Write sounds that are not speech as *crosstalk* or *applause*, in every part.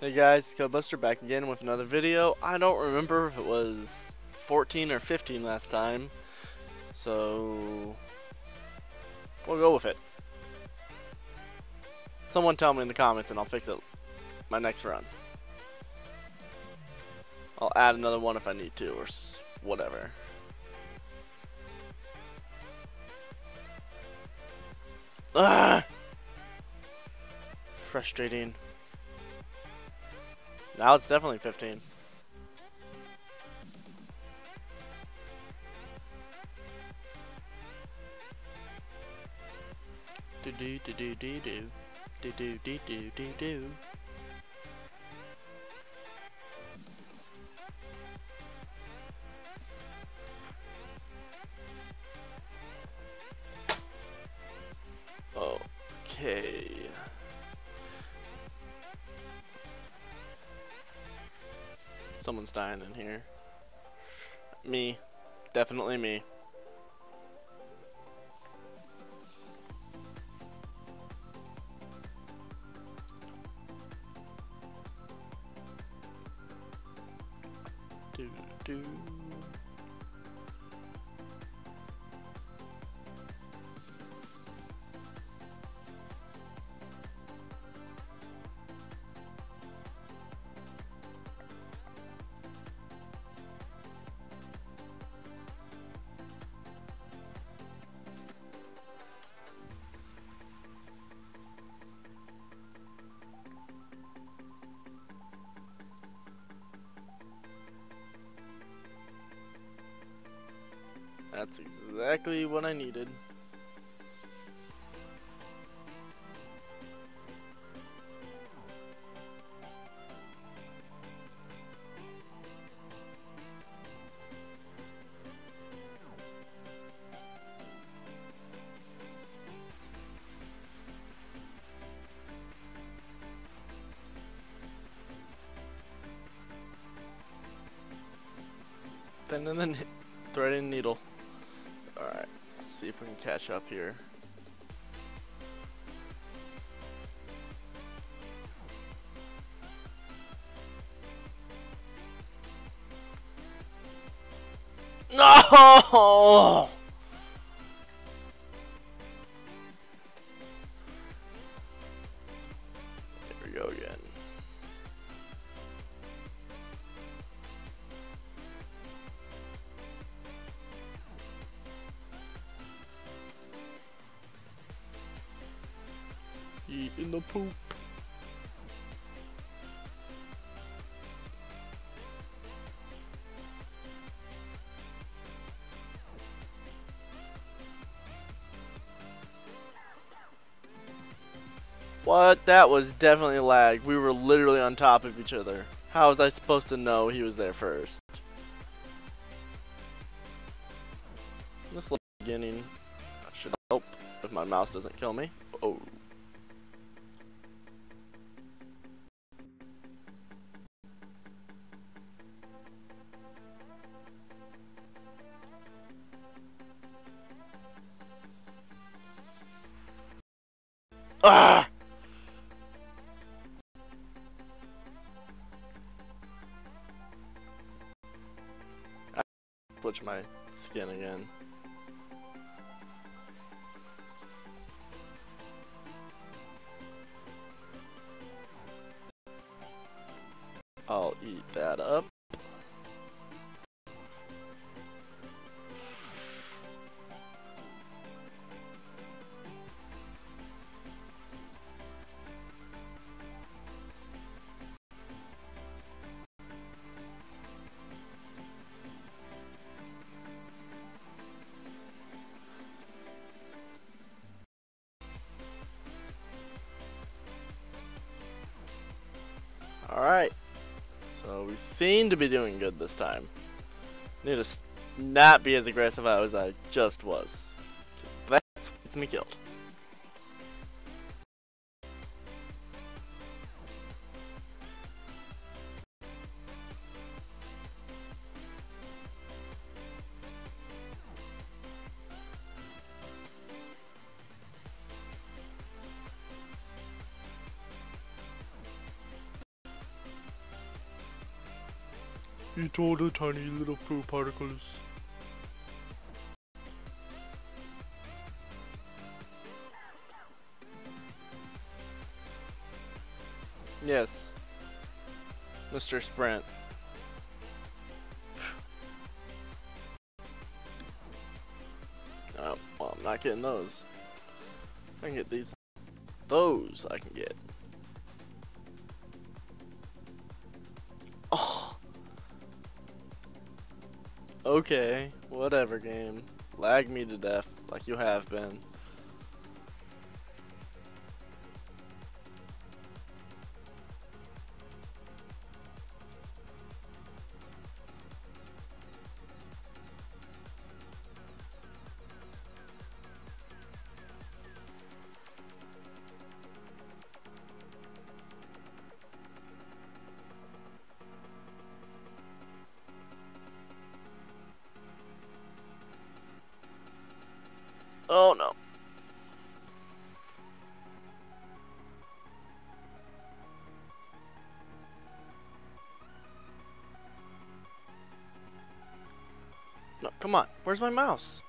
Hey guys, Codebuster back again with another video. I don't remember if it was 14 or 15 last time, so we'll go with it. Someone tell me in the comments and I'll fix it my next run. I'll add another one if I need to or whatever. Ah! Frustrating. Now it's definitely 15. Do do do do do do do do do do do Someone's dying in here. Me. Definitely me. That's exactly what I needed. Then and then threading needle. See if we can catch up here. No! *laughs* Eating the poop. What? That was definitely lag. We were literally on top of each other. How was I supposed to know he was there first? This little beginning should help if my mouse doesn't kill me. Oh. Switch my skin again. I'll eat that up. Alright. So we seem to be doing good this time. Need to not be as aggressive as I just was. That's gets me killed. Eat all the tiny little poo particles. Yes. Mr. Sprint. Oh, well, I'm not getting those. I can get these. Those I can get. Okay, whatever game. Lag me to death, like you have been. Where's my mouse?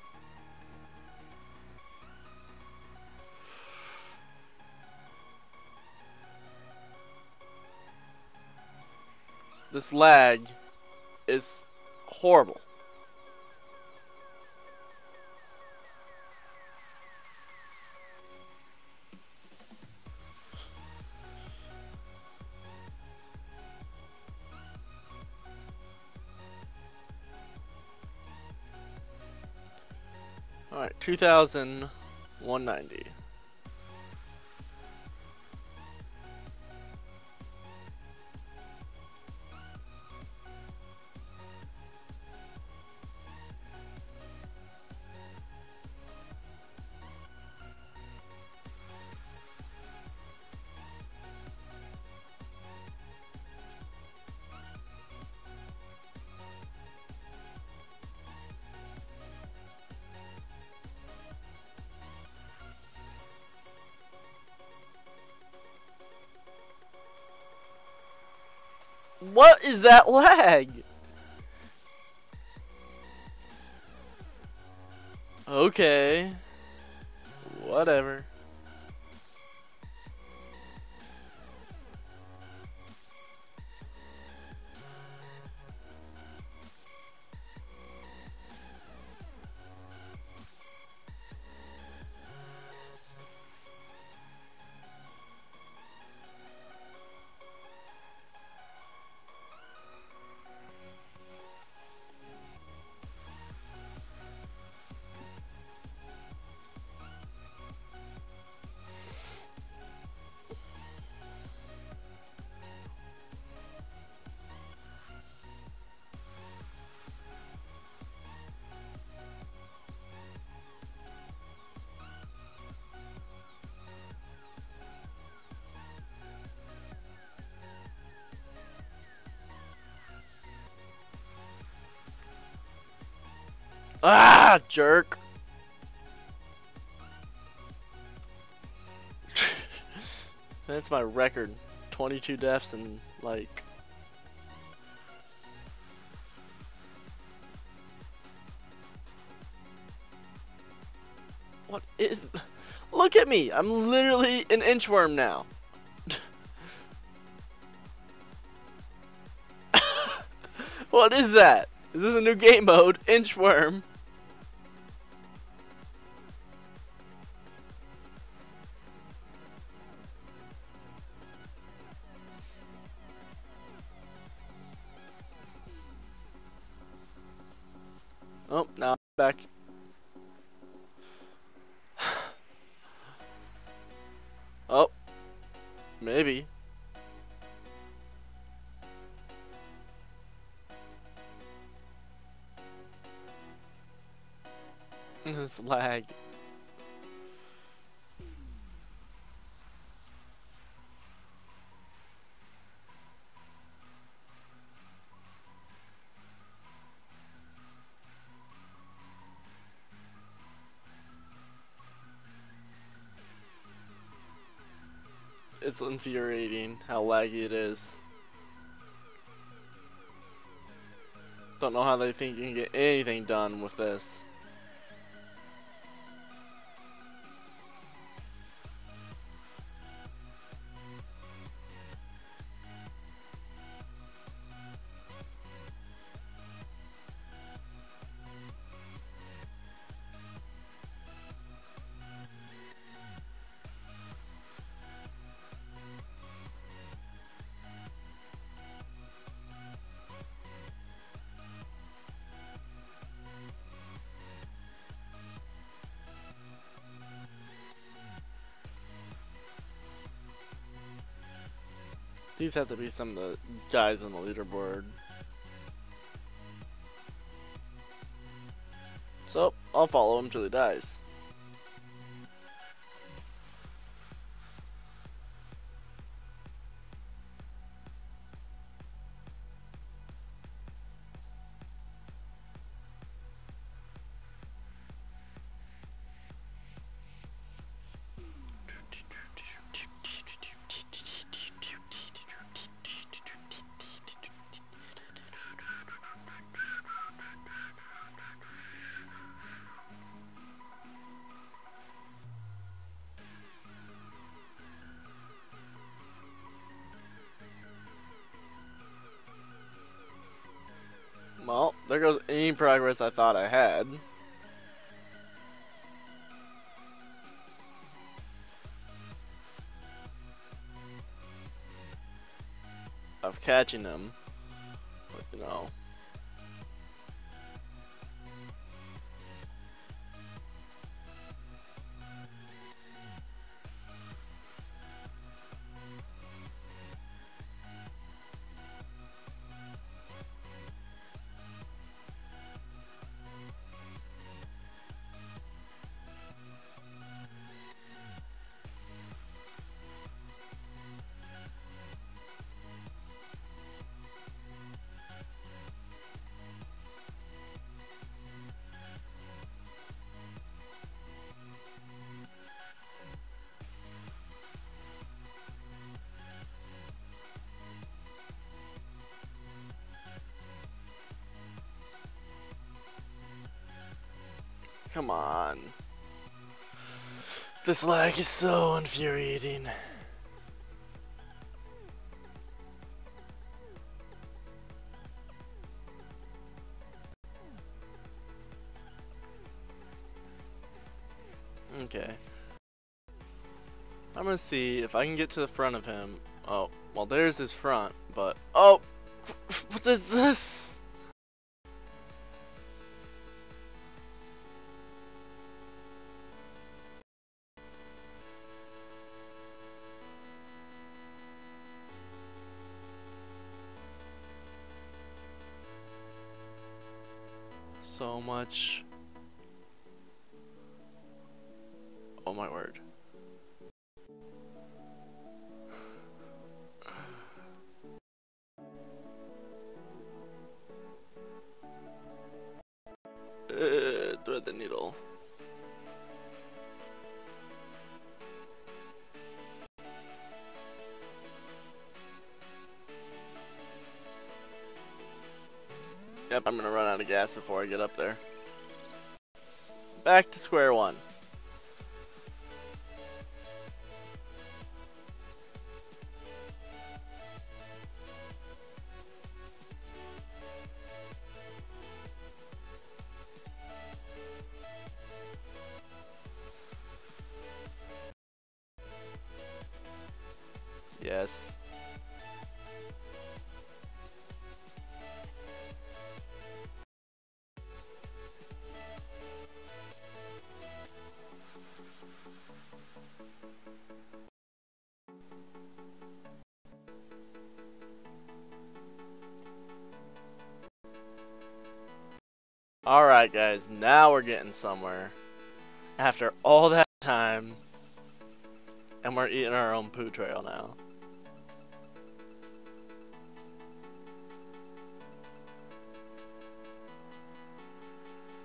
This lag is horrible. Alright, 2,190. What is that lag? Okay. Whatever. Ah, jerk. *laughs* That's my record. 22 deaths and like What is *laughs* Look at me. I'm literally an inchworm now. *laughs* what is that? Is this a new game mode? Inchworm. Oh, now I'm back. *sighs* oh. Maybe. *laughs* this lag. It's infuriating how laggy it is. Don't know how they think you can get anything done with this. These have to be some of the guys on the leaderboard. So, I'll follow him till he dies. There goes any progress I thought I had. Of catching them. But, you know. Come on. This lag is so infuriating. Okay. I'm gonna see if I can get to the front of him. Oh, well there's his front, but... Oh! *laughs* What is this? So much... Oh my word. Yep, I'm gonna run out of gas before I get up there. Back to square one. Yes. Alright guys, now we're getting somewhere. After all that time, and we're eating our own poo trail now.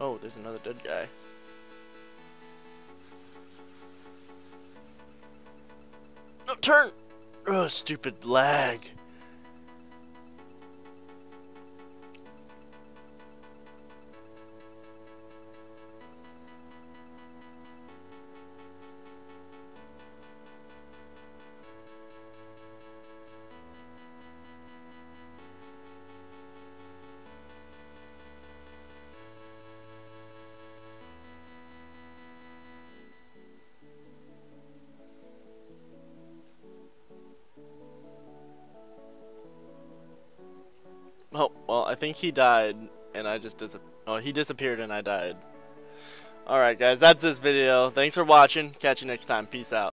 Oh, there's another dead guy. No, turn! Oh, stupid lag. Oh, well, I think he died, and I just dis- Oh, he disappeared and I died. Alright, guys, that's this video. Thanks for watching. Catch you next time. Peace out.